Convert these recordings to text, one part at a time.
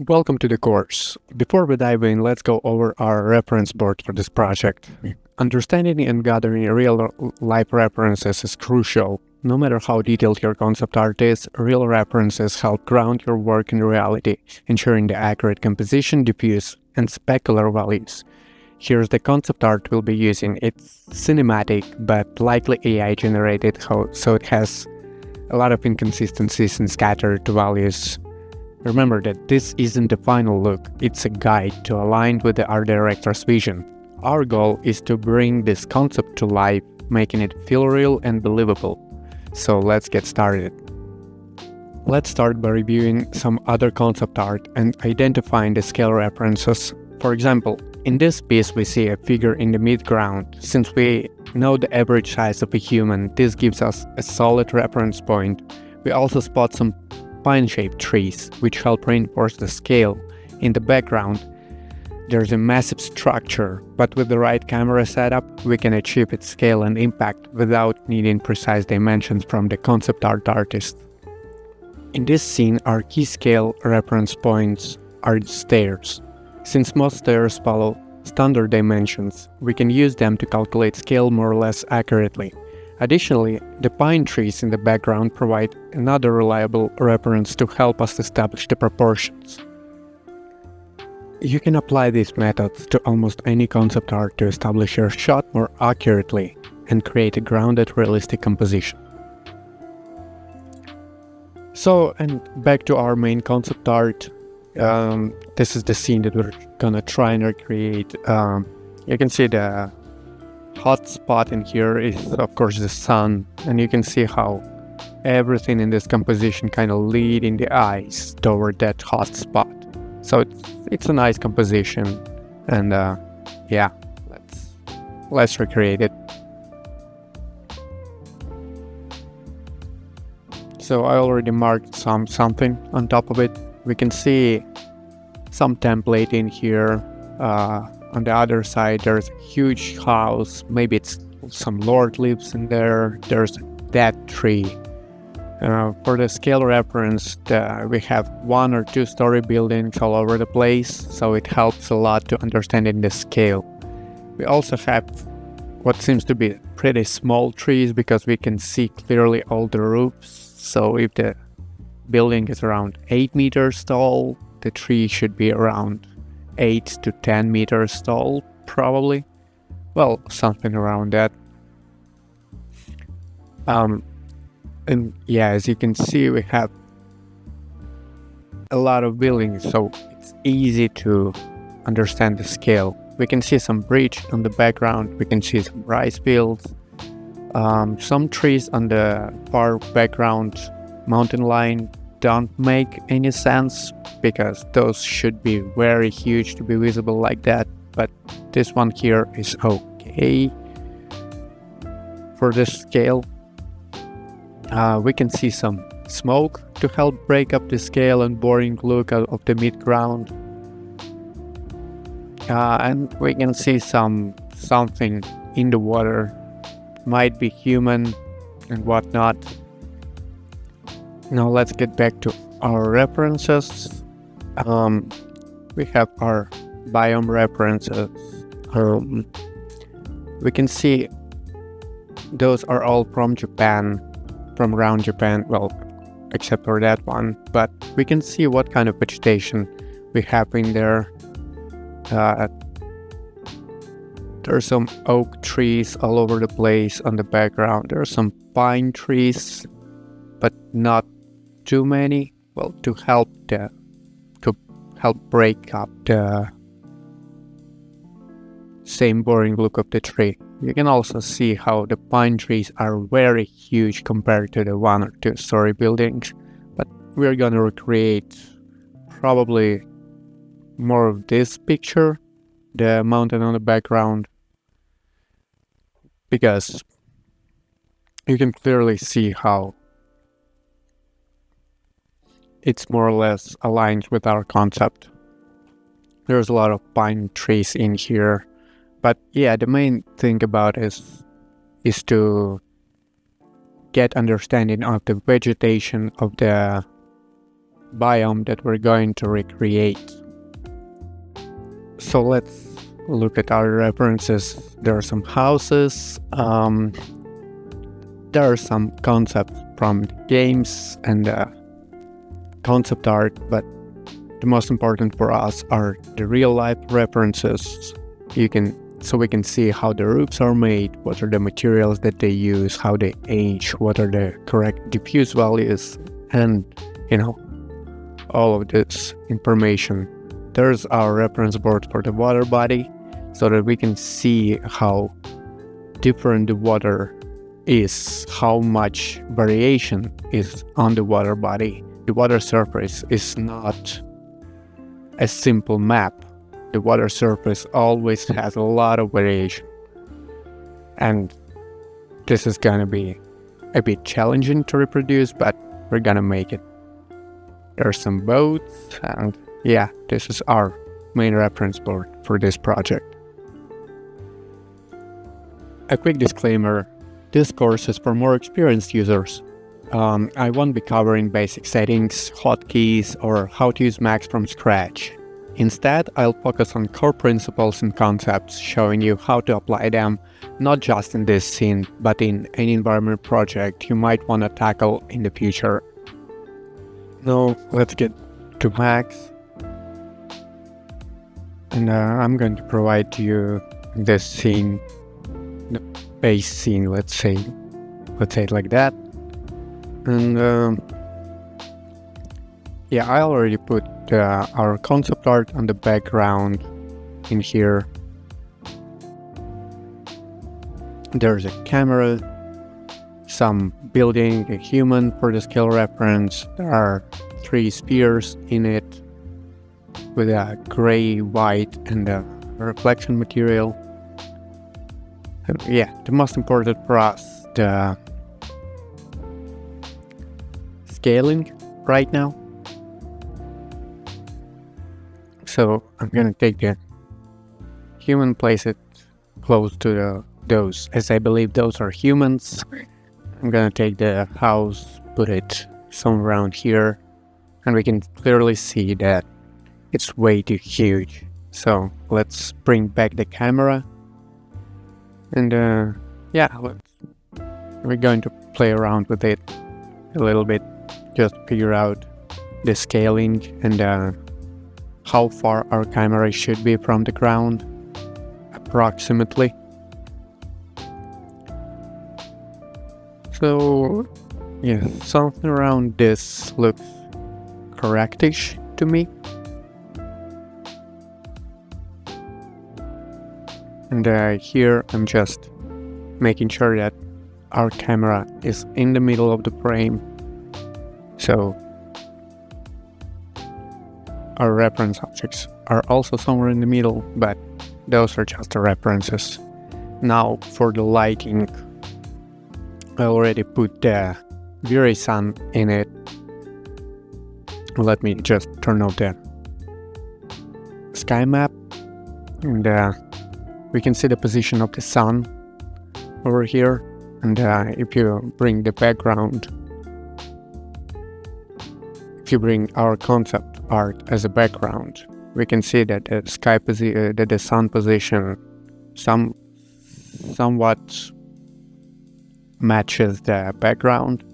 Welcome to the course. Before we dive in, let's go over our reference board for this project. Understanding and gathering real life references is crucial. No matter how detailed your concept art is, real references help ground your work in reality, ensuring the accurate composition, diffuse, and specular values. Here's the concept art we'll be using. It's cinematic, but likely AI generated, so it has a lot of inconsistencies and scattered values. Remember that this isn't the final look, it's a guide to align with the art director's vision. Our goal is to bring this concept to life, making it feel real and believable. So let's get started. Let's start by reviewing some other concept art and identifying the scale references. For example, in this piece we see a figure in the midground. Since we know the average size of a human, this gives us a solid reference point. We also spot some pine-shaped trees, which help reinforce the scale. In the background, there's a massive structure, but with the right camera setup, we can achieve its scale and impact without needing precise dimensions from the concept art artist. In this scene, our key scale reference points are the stairs. Since most stairs follow standard dimensions, we can use them to calculate scale more or less accurately. Additionally, the pine trees in the background provide another reliable reference to help us establish the proportions. You can apply these methods to almost any concept art to establish your shot more accurately and create a grounded, realistic composition. So, and back to our main concept art, um, this is the scene that we're gonna try and recreate. Um, you can see the hot spot in here is of course the sun and you can see how everything in this composition kind of leading the eyes toward that hot spot. So it's, it's a nice composition and uh, yeah, let's, let's recreate it. So I already marked some something on top of it we can see some template in here. Uh, on the other side, there's a huge house. Maybe it's some lord lives in there. There's that tree. Uh, for the scale reference, we have one or two story buildings all over the place, so it helps a lot to understanding the scale. We also have what seems to be pretty small trees because we can see clearly all the roofs. So if the building is around 8 meters tall. The tree should be around 8 to 10 meters tall, probably. Well, something around that. Um, and yeah, as you can see, we have a lot of buildings, so it's easy to understand the scale. We can see some bridge on the background, we can see some rice fields, um, some trees on the far background mountain line don't make any sense because those should be very huge to be visible like that but this one here is okay. For this scale uh, we can see some smoke to help break up the scale and boring look of the mid-ground. Uh, and we can see some something in the water. Might be human and whatnot now let's get back to our references. Um, we have our biome references. Um, we can see those are all from Japan, from around Japan, well, except for that one. But we can see what kind of vegetation we have in there. Uh, there's some oak trees all over the place on the background. There are some pine trees, but not too many, well, to help the to help break up the same boring look of the tree. You can also see how the pine trees are very huge compared to the one or two story buildings, but we're gonna recreate probably more of this picture, the mountain on the background, because you can clearly see how it's more or less aligned with our concept. There's a lot of pine trees in here, but yeah, the main thing about is is to get understanding of the vegetation of the biome that we're going to recreate. So let's look at our references. There are some houses. Um, there are some concepts from games and uh, concept art, but the most important for us are the real life references. You can so we can see how the roofs are made, what are the materials that they use, how they age, what are the correct diffuse values, and you know all of this information. There's our reference board for the water body so that we can see how different the water is, how much variation is on the water body. The water surface is not a simple map. The water surface always has a lot of variation. And this is gonna be a bit challenging to reproduce, but we're gonna make it. There's some boats, and yeah, this is our main reference board for this project. A quick disclaimer this course is for more experienced users. Um, I won't be covering basic settings, hotkeys, or how to use Max from scratch. Instead, I'll focus on core principles and concepts, showing you how to apply them not just in this scene, but in any environment project you might want to tackle in the future. Now, let's get to Max. And uh, I'm going to provide to you this scene the base scene, let's say, let's say it like that. And um, yeah, I already put uh, our concept art on the background in here. There's a camera, some building, a human for the scale reference. There are three spheres in it with a gray, white, and a reflection material yeah, the most important for us, the scaling right now. So I'm gonna take the human, place it close to the, those, as I believe those are humans. I'm gonna take the house, put it somewhere around here, and we can clearly see that it's way too huge. So let's bring back the camera and uh, yeah, we're going to play around with it a little bit, just figure out the scaling and uh, how far our camera should be from the ground, approximately. So, yeah, something around this looks correctish to me. And uh, here I'm just making sure that our camera is in the middle of the frame. So our reference objects are also somewhere in the middle, but those are just the references. Now for the lighting, I already put the V-Ray sun in it. Let me just turn off the sky map and uh, we can see the position of the sun over here and uh, if you bring the background if you bring our concept art as a background we can see that the sky posi- uh, that the sun position some somewhat matches the background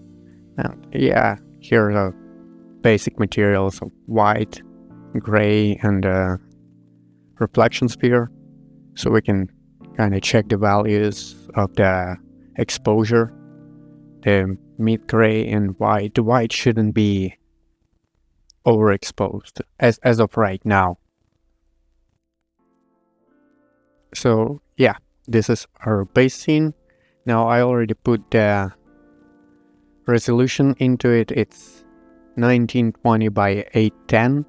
and yeah here are basic materials of white gray and uh, reflection sphere so we can kind of check the values of the exposure. The mid gray and white. The white shouldn't be overexposed as, as of right now. So yeah, this is our base scene. Now I already put the resolution into it. It's 1920 by 810.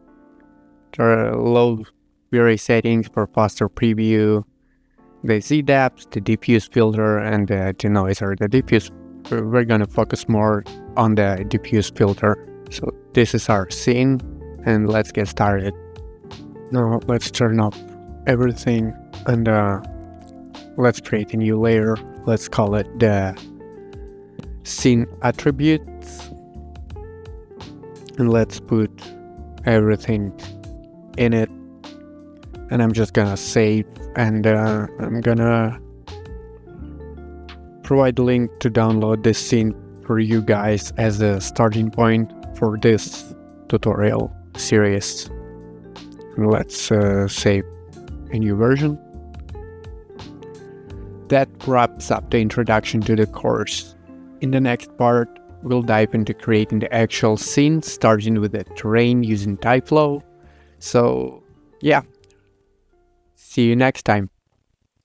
There are low V-Ray settings for faster preview, the Z depth, the diffuse filter, and the denoiser. The diffuse, we're gonna focus more on the diffuse filter. So this is our scene, and let's get started. Now let's turn off everything and uh, let's create a new layer. Let's call it the scene attributes. and let's put everything in it and I'm just gonna save and uh, I'm gonna provide a link to download this scene for you guys as a starting point for this tutorial series. Let's uh, save a new version. That wraps up the introduction to the course. In the next part, we'll dive into creating the actual scene, starting with the terrain using Tyflow. So, yeah. See you next time.